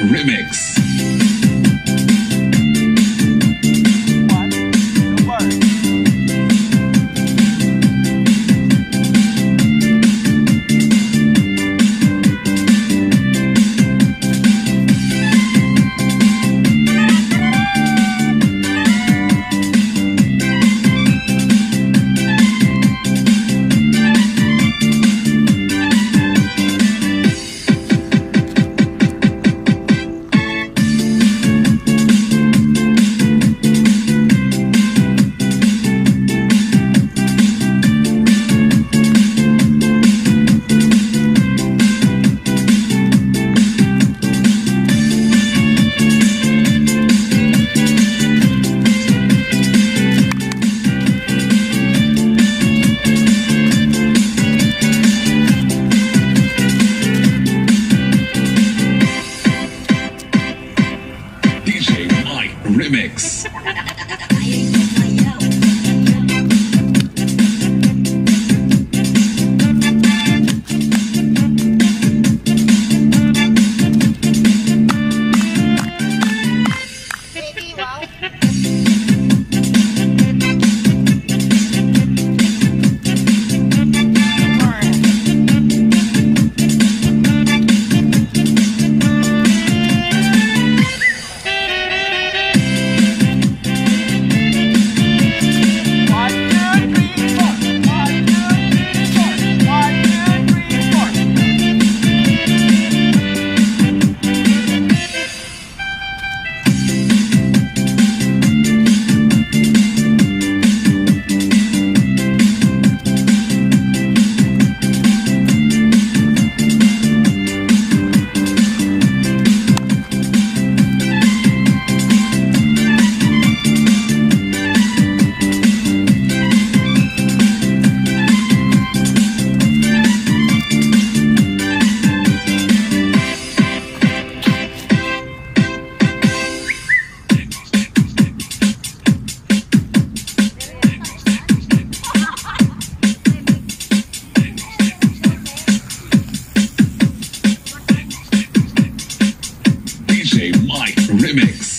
Remix. Remix.